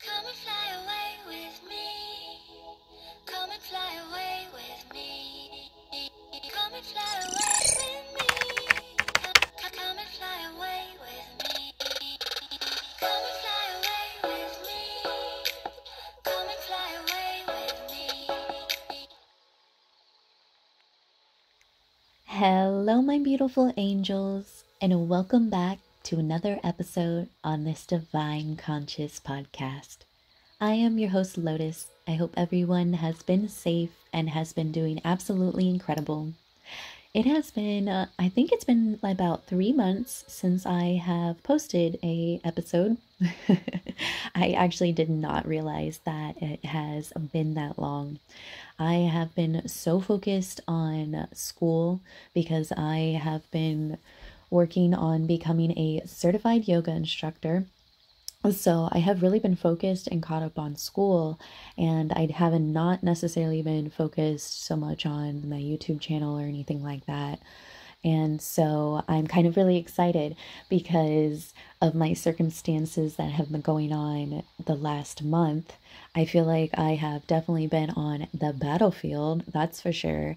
Come and fly away with me. Come and fly away with me. Come and fly away with me. Come, come and fly away with me. Come and fly away with me. Come and fly away with me. Hello, my beautiful angels, and welcome back to another episode on this Divine Conscious podcast. I am your host, Lotus. I hope everyone has been safe and has been doing absolutely incredible. It has been, uh, I think it's been about three months since I have posted a episode. I actually did not realize that it has been that long. I have been so focused on school because I have been working on becoming a certified yoga instructor. So I have really been focused and caught up on school, and I haven't not necessarily been focused so much on my YouTube channel or anything like that. And so I'm kind of really excited because of my circumstances that have been going on the last month. I feel like I have definitely been on the battlefield, that's for sure.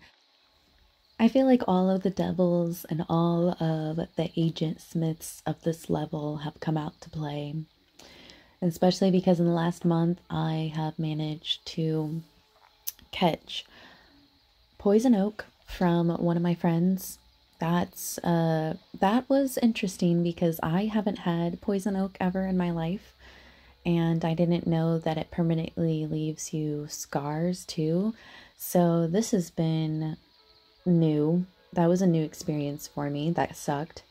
I feel like all of the devils and all of the agent smiths of this level have come out to play. Especially because in the last month I have managed to catch poison oak from one of my friends. That's uh that was interesting because I haven't had poison oak ever in my life and I didn't know that it permanently leaves you scars too. So this has been new. That was a new experience for me. That sucked.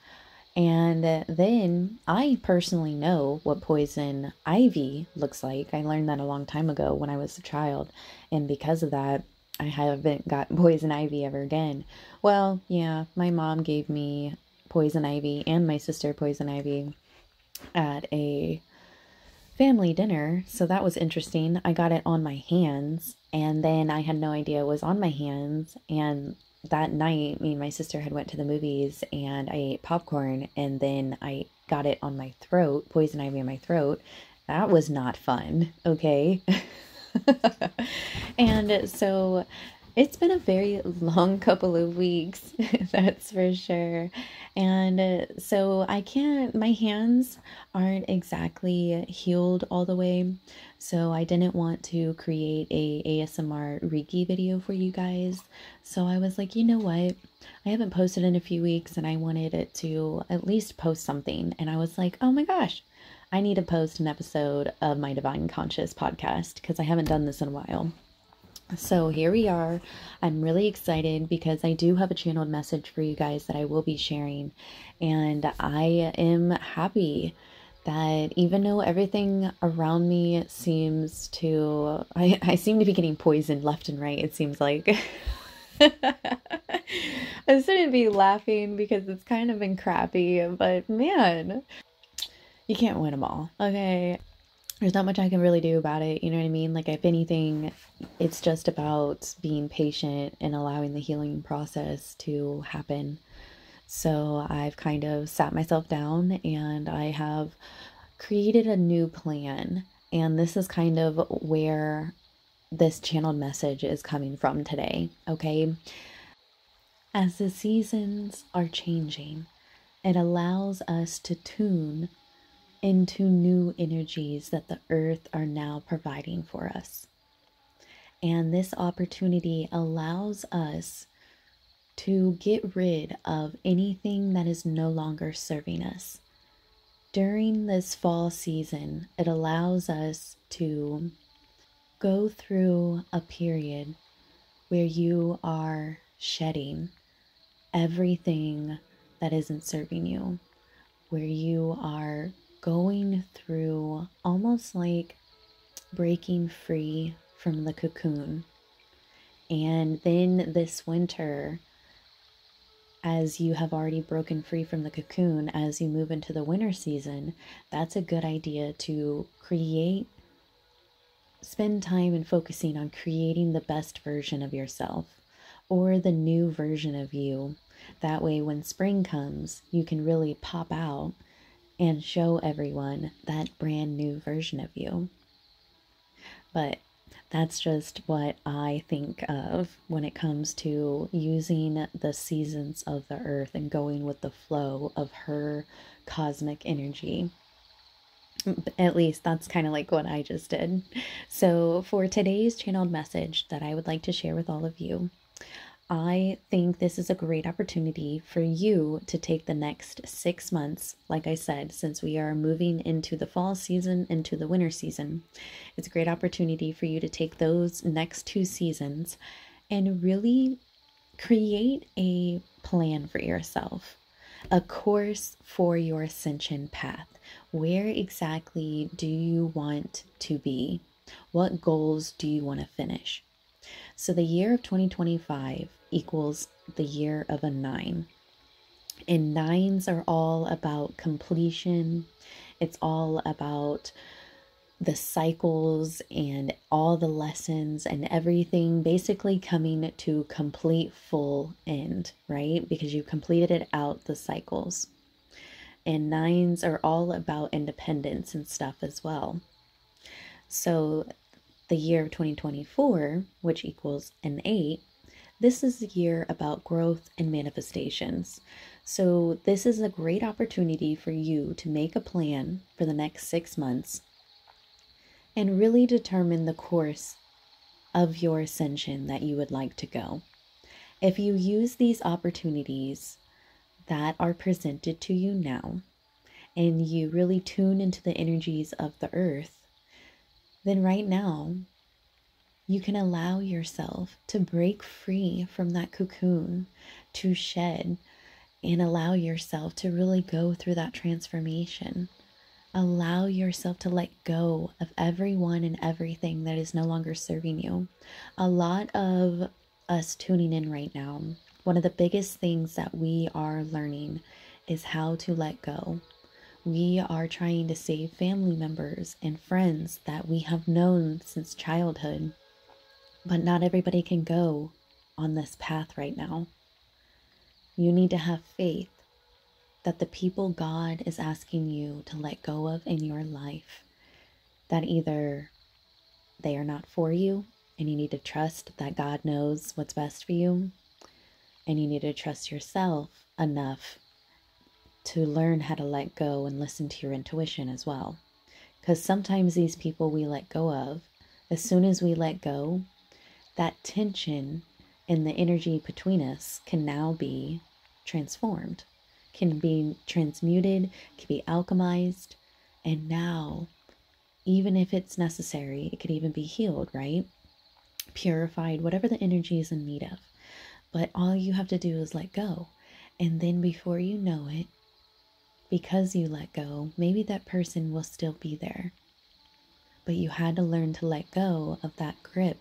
And then I personally know what poison ivy looks like. I learned that a long time ago when I was a child. And because of that, I haven't got poison ivy ever again. Well, yeah, my mom gave me poison ivy and my sister poison ivy at a family dinner. So that was interesting. I got it on my hands and then I had no idea it was on my hands and that night me and my sister had went to the movies and i ate popcorn and then i got it on my throat poison ivy in my throat. That was not fun okay? And so it's been a very long couple of weeks that's for sure and uh, so i can't my hands aren't exactly healed all the way so I didn't want to create a ASMR Reiki video for you guys. So I was like, you know what? I haven't posted in a few weeks and I wanted it to at least post something. And I was like, oh my gosh, I need to post an episode of my Divine Conscious podcast because I haven't done this in a while. So here we are. I'm really excited because I do have a channeled message for you guys that I will be sharing. And I am happy that even though everything around me seems to I, I seem to be getting poisoned left and right it seems like I shouldn't be laughing because it's kind of been crappy but man you can't win them all okay there's not much I can really do about it you know what I mean like if anything it's just about being patient and allowing the healing process to happen so I've kind of sat myself down and I have created a new plan. And this is kind of where this channeled message is coming from today. Okay. As the seasons are changing, it allows us to tune into new energies that the earth are now providing for us. And this opportunity allows us to get rid of anything that is no longer serving us. During this fall season, it allows us to go through a period where you are shedding everything that isn't serving you, where you are going through almost like breaking free from the cocoon. And then this winter, as you have already broken free from the cocoon as you move into the winter season, that's a good idea to create, spend time in focusing on creating the best version of yourself or the new version of you. That way, when spring comes, you can really pop out and show everyone that brand new version of you. But that's just what I think of when it comes to using the seasons of the earth and going with the flow of her cosmic energy. At least that's kind of like what I just did. So, for today's channeled message that I would like to share with all of you, I think this is a great opportunity for you to take the next six months, like I said, since we are moving into the fall season, into the winter season. It's a great opportunity for you to take those next two seasons and really create a plan for yourself, a course for your ascension path. Where exactly do you want to be? What goals do you want to finish? So, the year of 2025 equals the year of a nine. And nines are all about completion, it's all about the cycles and all the lessons and everything basically coming to complete full end, right? Because you completed it out the cycles. And nines are all about independence and stuff as well. So the year of 2024, which equals an eight, this is a year about growth and manifestations. So, this is a great opportunity for you to make a plan for the next six months and really determine the course of your ascension that you would like to go. If you use these opportunities that are presented to you now and you really tune into the energies of the earth, then right now you can allow yourself to break free from that cocoon, to shed, and allow yourself to really go through that transformation. Allow yourself to let go of everyone and everything that is no longer serving you. A lot of us tuning in right now, one of the biggest things that we are learning is how to let go. We are trying to save family members and friends that we have known since childhood but not everybody can go on this path right now. You need to have faith that the people God is asking you to let go of in your life, that either they are not for you and you need to trust that God knows what's best for you, and you need to trust yourself enough to learn how to let go and listen to your intuition as well. Because sometimes these people we let go of, as soon as we let go, that tension in the energy between us can now be transformed, can be transmuted, can be alchemized, and now, even if it's necessary, it could even be healed, right? Purified, whatever the energy is in need of. But all you have to do is let go. And then before you know it, because you let go, maybe that person will still be there. But you had to learn to let go of that grip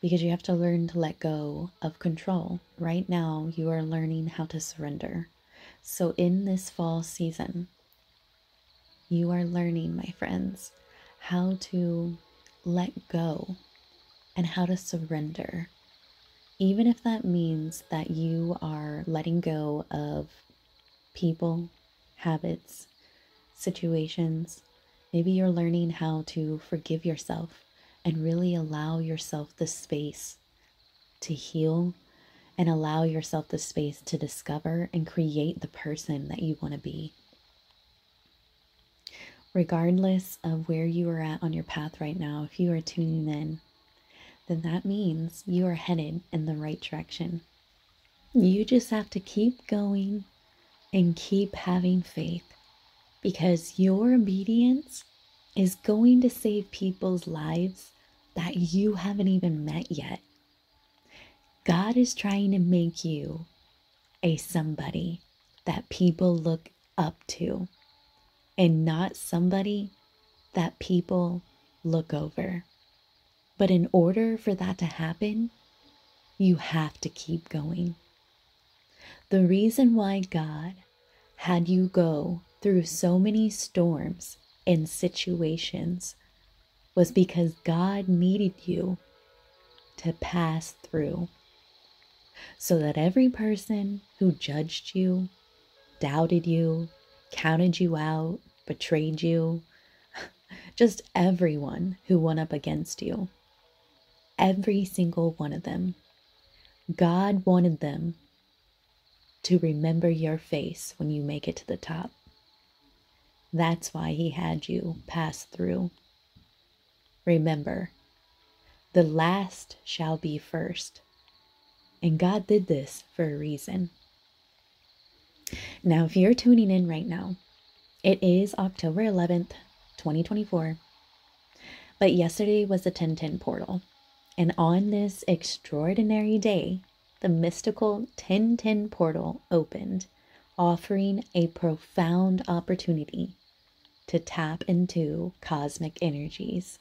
because you have to learn to let go of control. Right now, you are learning how to surrender. So, in this fall season, you are learning, my friends, how to let go and how to surrender. Even if that means that you are letting go of people, habits, situations, maybe you're learning how to forgive yourself and really allow yourself the space to heal and allow yourself the space to discover and create the person that you want to be. Regardless of where you are at on your path right now, if you are tuning in, then that means you are headed in the right direction. You just have to keep going and keep having faith because your obedience is going to save people's lives that you haven't even met yet. God is trying to make you a somebody that people look up to and not somebody that people look over. But in order for that to happen, you have to keep going. The reason why God had you go through so many storms in situations was because God needed you to pass through so that every person who judged you, doubted you, counted you out, betrayed you, just everyone who went up against you. Every single one of them. God wanted them to remember your face when you make it to the top. That's why He had you pass through. Remember, the last shall be first. And God did this for a reason. Now, if you're tuning in right now, it is October 11th, 2024. But yesterday was the 1010 portal. And on this extraordinary day, the mystical 1010 portal opened, offering a profound opportunity to tap into cosmic energies.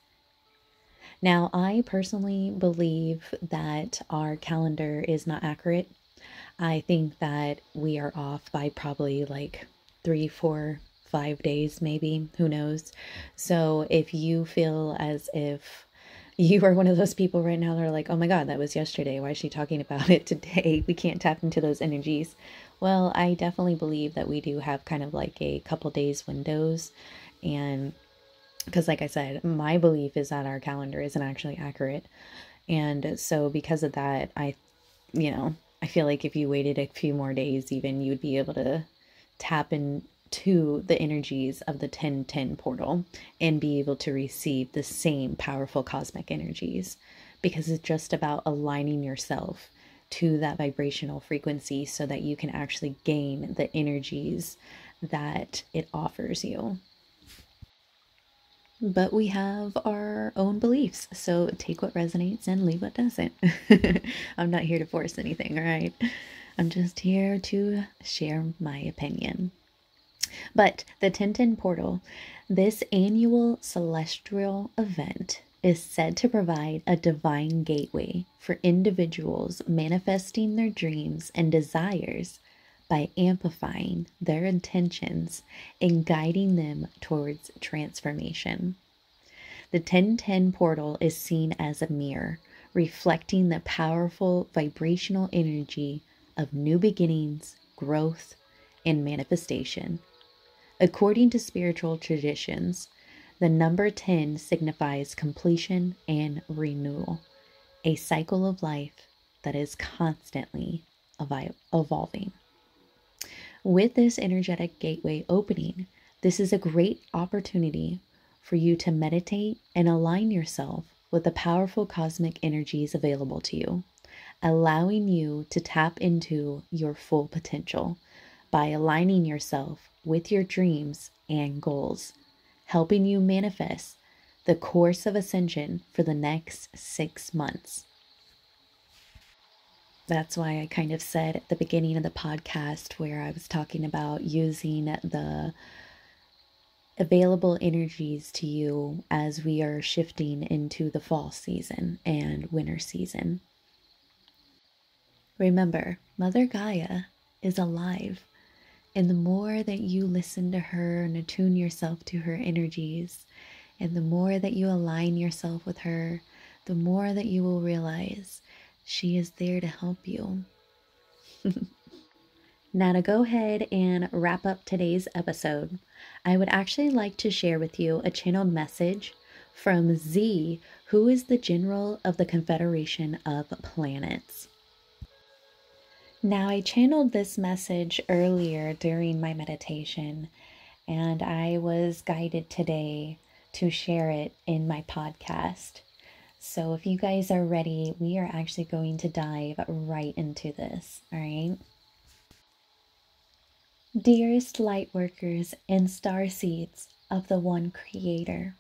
Now, I personally believe that our calendar is not accurate. I think that we are off by probably like three, four, five days, maybe. Who knows? So, if you feel as if you are one of those people right now that are like, oh my God, that was yesterday. Why is she talking about it today? We can't tap into those energies. Well, I definitely believe that we do have kind of like a couple days windows. And because, like I said, my belief is that our calendar isn't actually accurate. And so, because of that, I, you know, I feel like if you waited a few more days, even you'd be able to tap into the energies of the 1010 portal and be able to receive the same powerful cosmic energies because it's just about aligning yourself to that vibrational frequency so that you can actually gain the energies that it offers you. But we have our own beliefs, so take what resonates and leave what doesn't. I'm not here to force anything, all right? I'm just here to share my opinion. But the 1010 portal, this annual celestial event, is said to provide a divine gateway for individuals manifesting their dreams and desires by amplifying their intentions and guiding them towards transformation. The 1010 portal is seen as a mirror, reflecting the powerful vibrational energy of new beginnings, growth, and manifestation According to spiritual traditions, the number 10 signifies completion and renewal, a cycle of life that is constantly evolving. With this energetic gateway opening, this is a great opportunity for you to meditate and align yourself with the powerful cosmic energies available to you, allowing you to tap into your full potential by aligning yourself with your dreams and goals, helping you manifest the course of ascension for the next six months. That's why I kind of said at the beginning of the podcast, where I was talking about using the available energies to you as we are shifting into the fall season and winter season. Remember, Mother Gaia is alive and the more that you listen to her and attune yourself to her energies, and the more that you align yourself with her, the more that you will realize she is there to help you. now, to go ahead and wrap up today's episode, I would actually like to share with you a channeled message from Zii, who is the General of the Confederation of Planets. Now, I channeled this message earlier during my meditation, and I was guided today to share it in my podcast. So, if you guys are ready, we are actually going to dive right into this. All right. Dearest light workers and star seeds of the One Creator,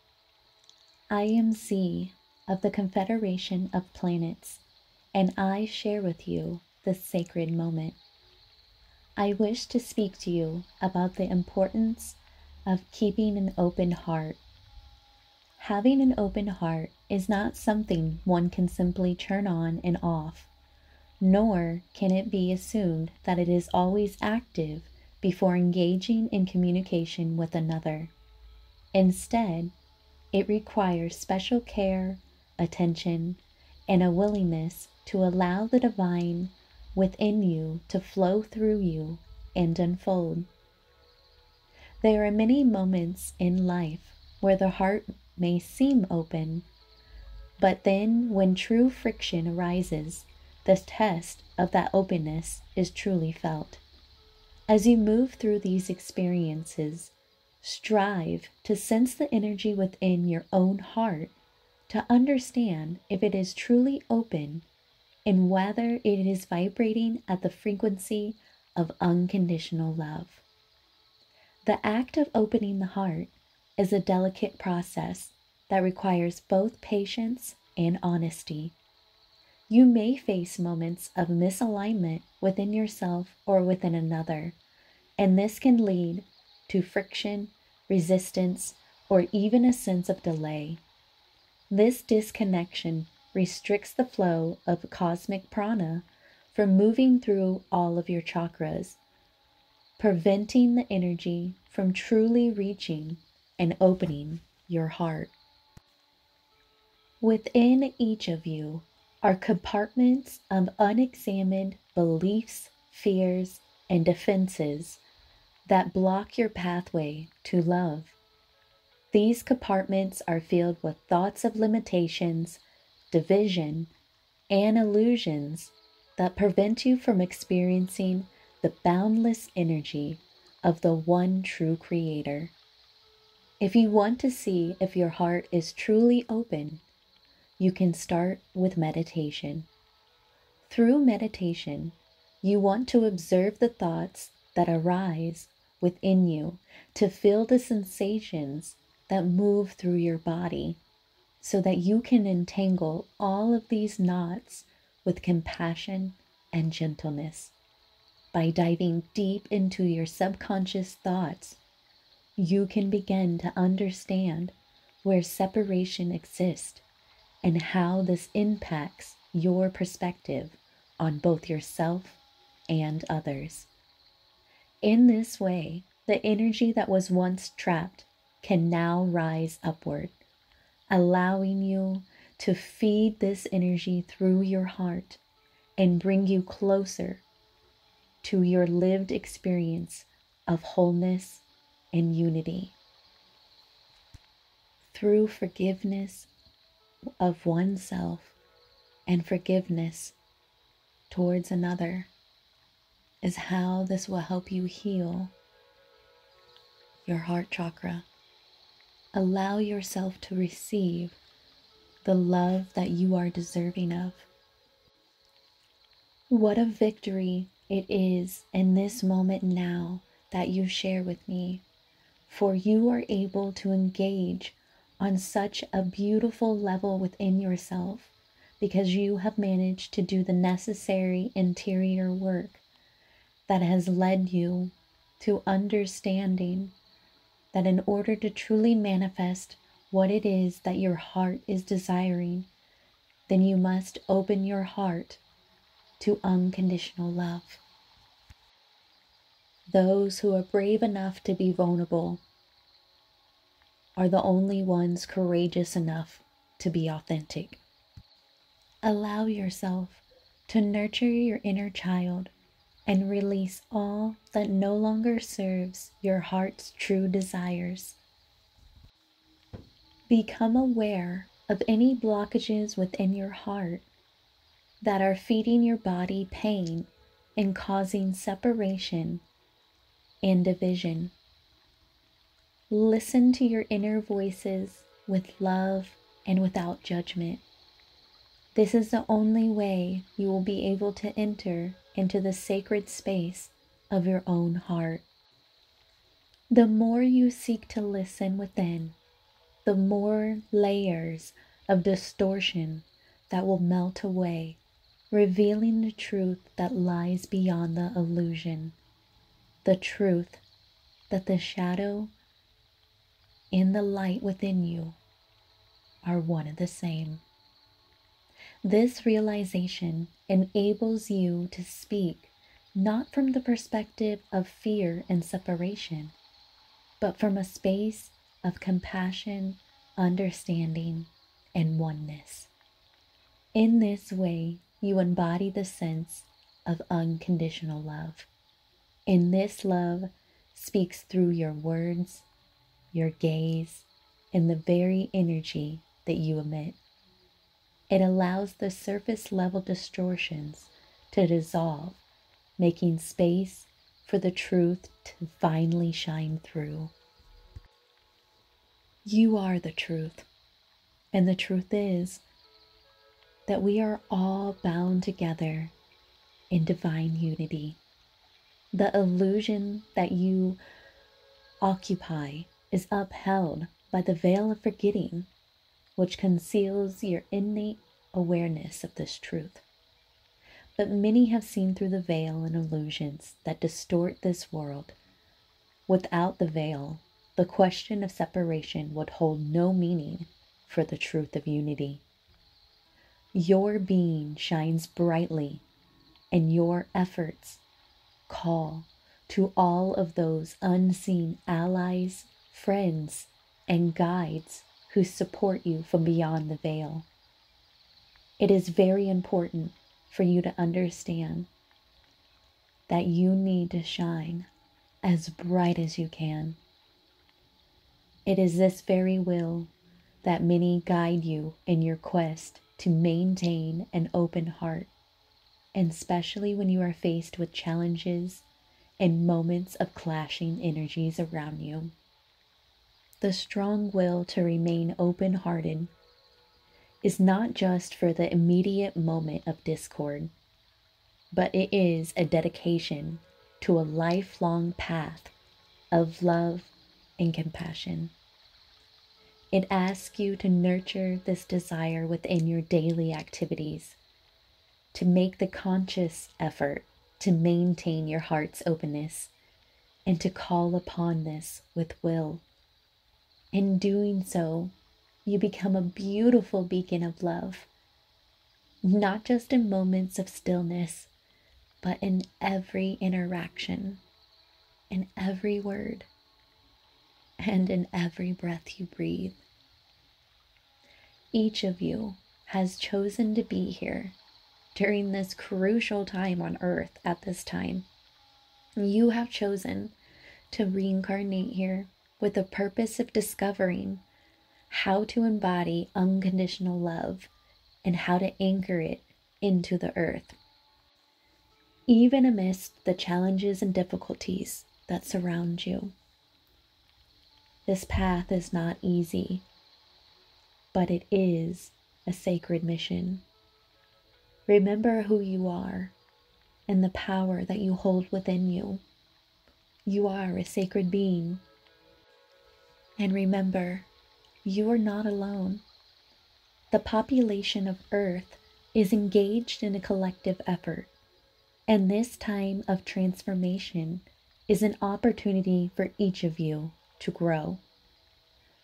I am Zii of the Confederation of Planets, and I share with you this sacred moment. I wish to speak to you about the importance of keeping an open heart. Having an open heart is not something one can simply turn on and off, nor can it be assumed that it is always active before engaging in communication with another. Instead, it requires special care, attention, and a willingness to allow the divine within you to flow through you and unfold. There are many moments in life where the heart may seem open. But then, when true friction arises, the test of that openness is truly felt. As you move through these experiences, strive to sense the energy within your own heart to understand if it is truly open and whether it is vibrating at the frequency of unconditional love. The act of opening the heart is a delicate process that requires both patience and honesty. You may face moments of misalignment within yourself or within another, and this can lead to friction, resistance, or even a sense of delay. This disconnection restricts the flow of cosmic prana from moving through all of your chakras, preventing the energy from truly reaching and opening your heart. Within each of you are compartments of unexamined beliefs, fears, and defenses that block your pathway to love. These compartments are filled with thoughts of limitations, division, and illusions that prevent you from experiencing the boundless energy of the one true Creator. If you want to see if your heart is truly open, you can start with meditation. Through meditation, you want to observe the thoughts that arise within you to feel the sensations that move through your body so that you can entangle all of these knots with compassion and gentleness. By diving deep into your subconscious thoughts, you can begin to understand where separation exists and how this impacts your perspective on both yourself and others. In this way, the energy that was once trapped can now rise upward, allowing you to feed this energy through your heart and bring you closer to your lived experience of wholeness and unity. Through forgiveness of oneself and forgiveness towards another is how this will help you heal your heart chakra. Allow yourself to receive the love that you are deserving of. What a victory it is in this moment now that you share with me, for you are able to engage on such a beautiful level within yourself because you have managed to do the necessary interior work that has led you to understanding that in order to truly manifest what it is that your heart is desiring, then you must open your heart to unconditional love. Those who are brave enough to be vulnerable are the only ones courageous enough to be authentic. Allow yourself to nurture your inner child and release all that no longer serves your heart's true desires. Become aware of any blockages within your heart that are feeding your body pain and causing separation and division. Listen to your inner voices with love and without judgment. This is the only way you will be able to enter into the sacred space of your own heart. The more you seek to listen within, the more layers of distortion that will melt away, revealing the truth that lies beyond the illusion. The truth that the shadow and the light within you are one and the same. This realization enables you to speak not from the perspective of fear and separation, but from a space of compassion, understanding, and oneness. In this way, you embody the sense of unconditional love. And this love speaks through your words, your gaze, and the very energy that you emit. It allows the surface level distortions to dissolve, making space for the truth to finally shine through. You are the truth, and the truth is that we are all bound together in divine unity. The illusion that you occupy is upheld by the veil of forgetting, which conceals your innate awareness of this truth. But many have seen through the veil and illusions that distort this world. Without the veil, the question of separation would hold no meaning for the truth of unity. Your being shines brightly, and your efforts call to all of those unseen allies, friends, and guides who support you from beyond the veil. It is very important for you to understand that you need to shine as bright as you can. It is this very will that many guide you in your quest to maintain an open heart, and especially when you are faced with challenges and moments of clashing energies around you. The strong will to remain open hearted is not just for the immediate moment of discord, but it is a dedication to a lifelong path of love and compassion. It asks you to nurture this desire within your daily activities, to make the conscious effort to maintain your heart's openness, and to call upon this with will. In doing so, you become a beautiful beacon of love, not just in moments of stillness, but in every interaction, in every word, and in every breath you breathe. Each of you has chosen to be here during this crucial time on earth at this time. You have chosen to reincarnate here with the purpose of discovering how to embody unconditional love and how to anchor it into the earth. Even amidst the challenges and difficulties that surround you. This path is not easy, but it is a sacred mission. Remember who you are and the power that you hold within you. You are a sacred being. And remember you are not alone. The population of Earth is engaged in a collective effort, and this time of transformation is an opportunity for each of you to grow.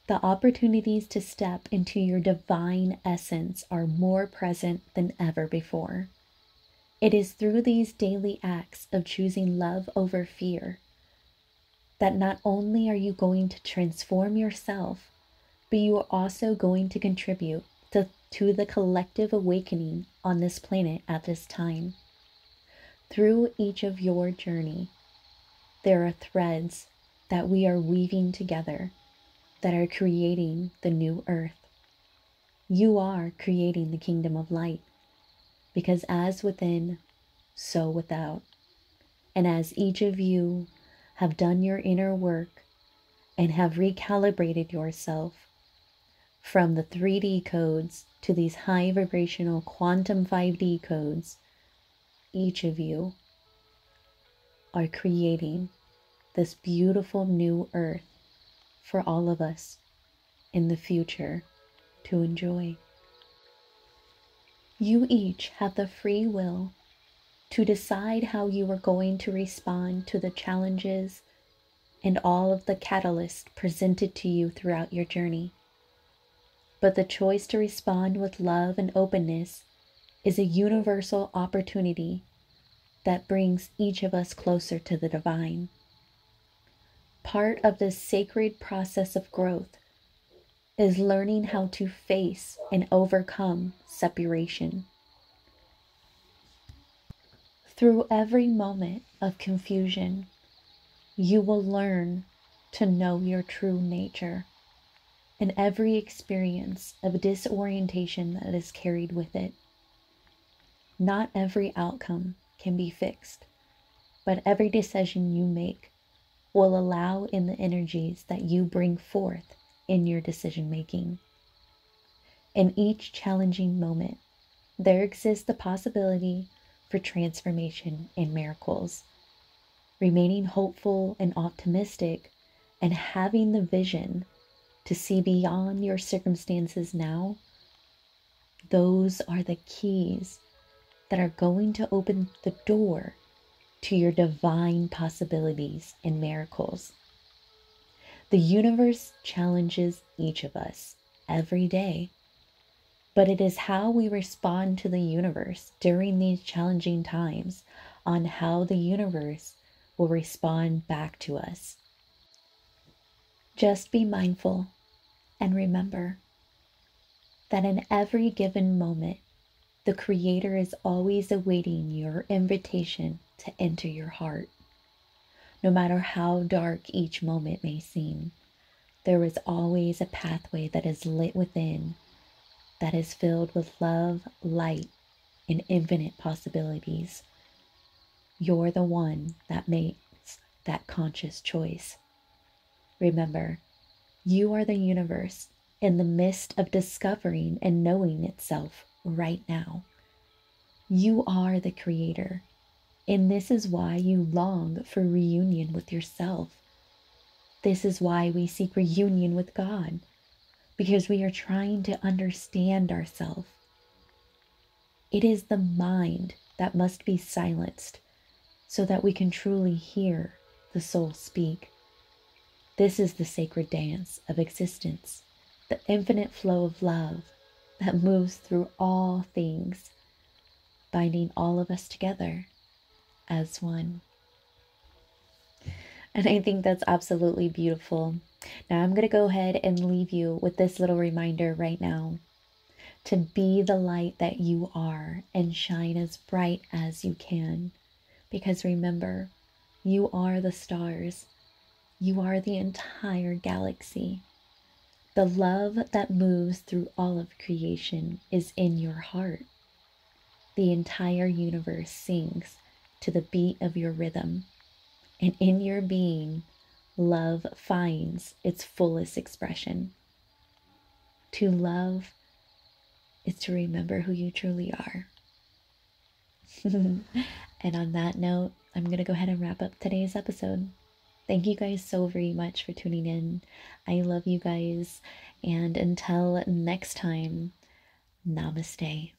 The opportunities to step into your divine essence are more present than ever before. It is through these daily acts of choosing love over fear that not only are you going to transform yourself, but you are also going to contribute to, to the collective awakening on this planet at this time. Through each of your journey, there are threads that we are weaving together that are creating the new earth. You are creating the kingdom of light because as within, so without. And as each of you have done your inner work and have recalibrated yourself from the 3D codes to these high vibrational quantum 5D codes, each of you are creating this beautiful new earth for all of us in the future to enjoy. You each have the free will to decide how you are going to respond to the challenges and all of the catalysts presented to you throughout your journey but the choice to respond with love and openness is a universal opportunity that brings each of us closer to the divine. Part of this sacred process of growth is learning how to face and overcome separation. Through every moment of confusion, you will learn to know your true nature and every experience of disorientation that is carried with it. Not every outcome can be fixed, but every decision you make will allow in the energies that you bring forth in your decision making. In each challenging moment, there exists the possibility for transformation and miracles. Remaining hopeful and optimistic and having the vision to see beyond your circumstances now, those are the keys that are going to open the door to your divine possibilities and miracles. The universe challenges each of us every day, but it is how we respond to the universe during these challenging times on how the universe will respond back to us. Just be mindful and remember that in every given moment, the Creator is always awaiting your invitation to enter your heart. No matter how dark each moment may seem, there is always a pathway that is lit within that is filled with love, light, and infinite possibilities. You're the one that makes that conscious choice. Remember, you are the universe in the midst of discovering and knowing itself right now. You are the creator, and this is why you long for reunion with yourself. This is why we seek reunion with God, because we are trying to understand ourselves. It is the mind that must be silenced so that we can truly hear the soul speak. This is the sacred dance of existence, the infinite flow of love that moves through all things, binding all of us together as one. And I think that's absolutely beautiful. Now, I'm going to go ahead and leave you with this little reminder right now to be the light that you are and shine as bright as you can. Because remember, you are the stars, you are the entire galaxy. The love that moves through all of creation is in your heart. The entire universe sings to the beat of your rhythm, and in your being, love finds its fullest expression. To love is to remember who you truly are. and on that note, I'm going to go ahead and wrap up today's episode. Thank you guys so very much for tuning in. I love you guys. And until next time, namaste.